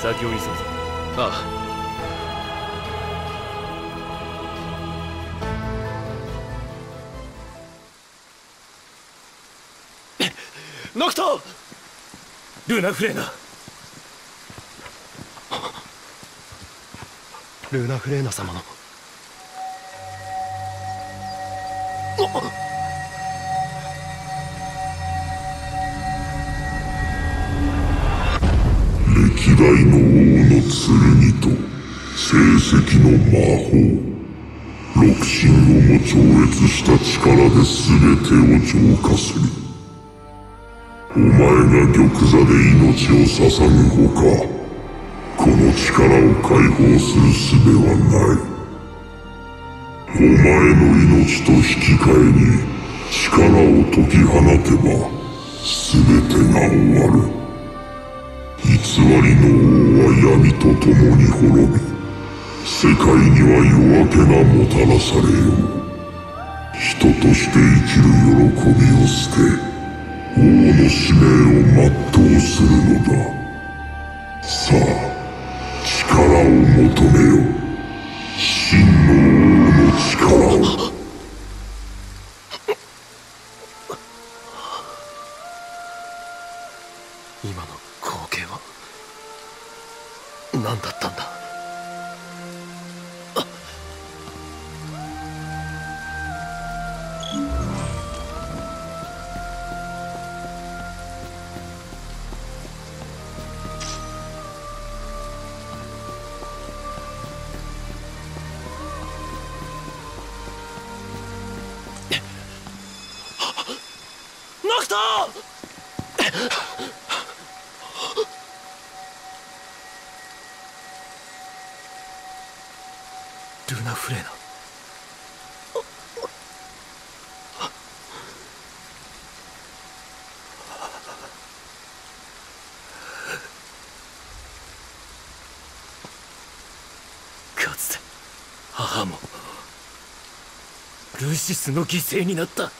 先を急ぐぞああ。ノクト！ルナフレーナ。ルナフレーナ様の代の王の剣と成績の魔法六神をも超越した力で全てを浄化する。お前が玉座で命を捧ぐほかこの力を解放する術はない。お前の命と引き換えに力を解き放てば全てが終わる。偽りの王は闇と共に滅び世界には夜明けがもたらされよ。う人として生きる喜びを捨て王の使命を全うするのだ。さあ力を求めよ。うルナフレーナかつて母もルシスの犠牲になった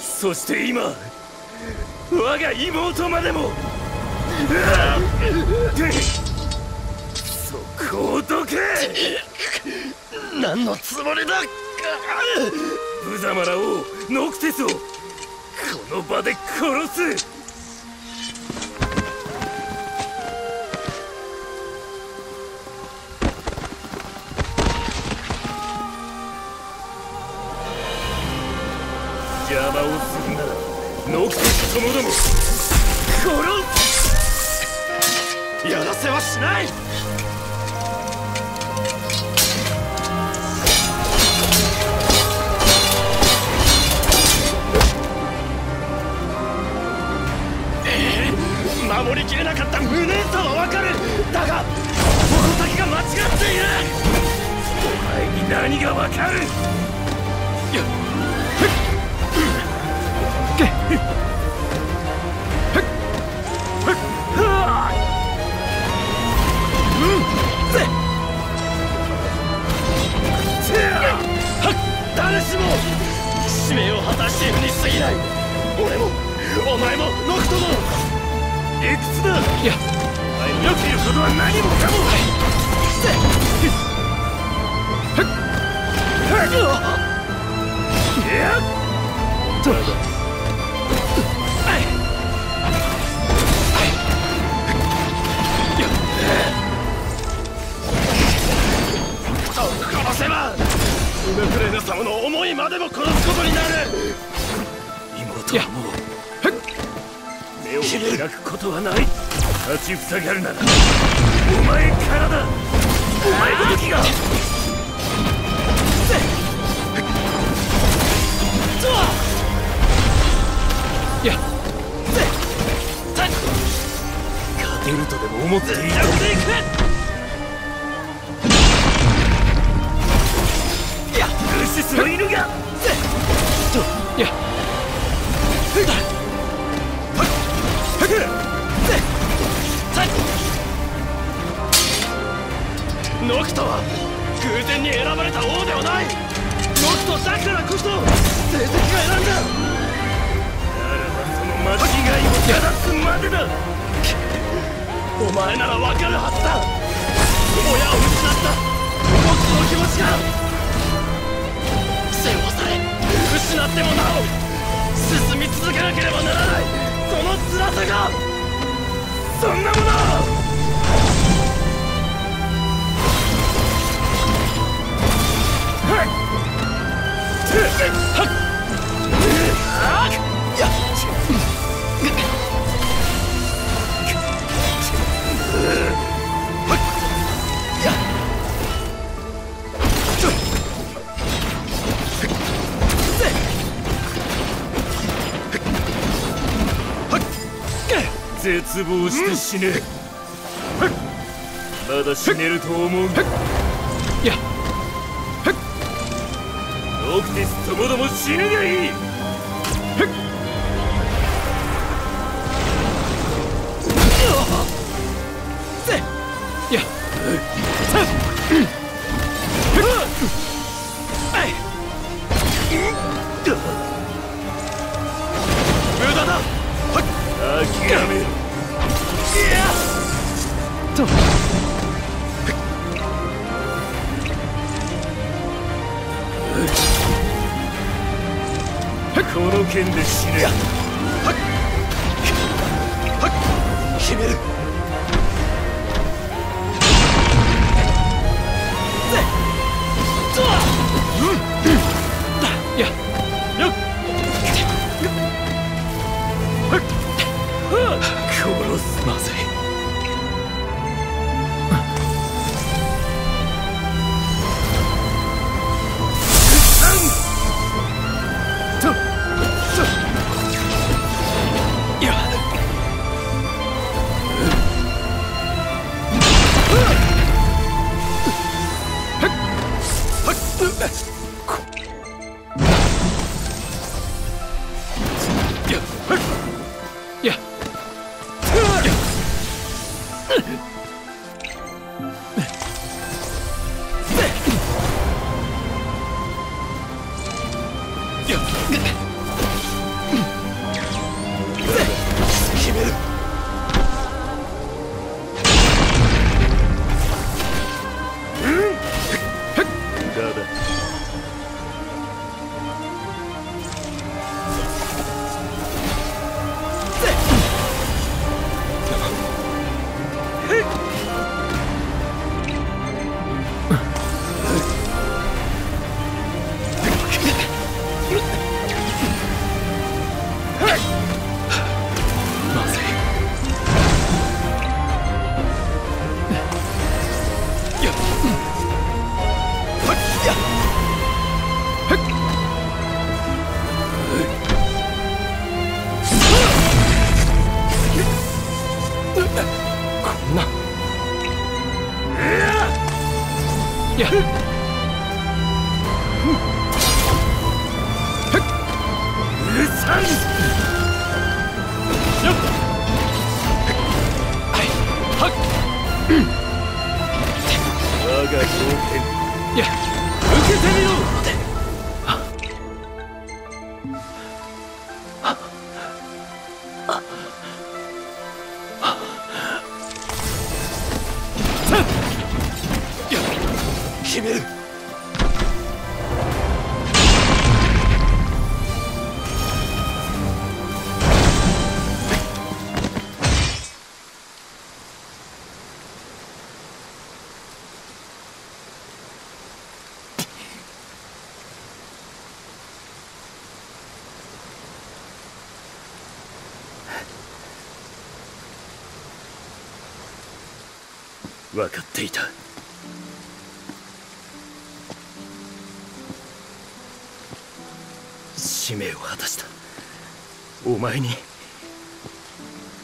そして今我が妹までもそこをどけ。何のつもりだ。ブザマラ王ノクテスをこの場で殺す誰しも使命を果たしてるに過ぎない俺もお前もノクトもいくつだいや。お前にできることは何もかもいやだ？がと殺せばウメフレナ様の思いまでも殺すことになる妹はもう目を開くことはない立ちふさがるならお前からだ。お前の武器がいや勝てるとでも思っていた。スの犬が。いやノクトは偶然に選ばれた王ではない。ノクトだからこそ成績が選んだ。ならばその間違いをつまでだ。お前ならわかるはずだ。親を失った。僕の気持ちが。失ってもなお進み続けなければならない。その辛さがそんなものはっ。絶望して死ね、まだ死ねると思う。や。ノクティスともども死ぬがいいの剣で死ね。決める。決める分かっていた。使命を果たした。お前に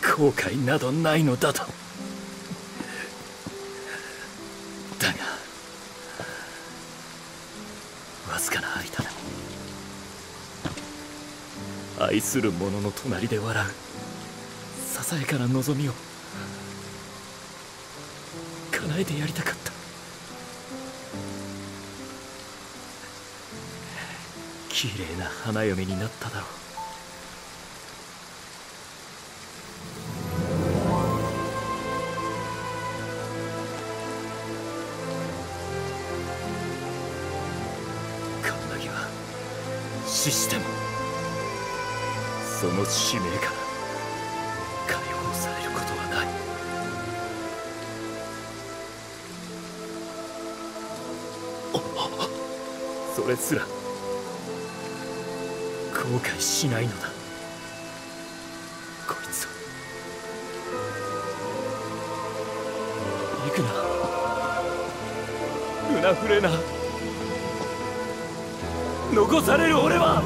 後悔などないのだと。だがわずかな間でも愛する者の隣で笑う。ささやかな望みを。叶えてやりたかった。綺麗な花嫁になっただろう。死してもその使命から。それすら。後悔しないのだ。こいつは行くな。うなふれな。残される俺は。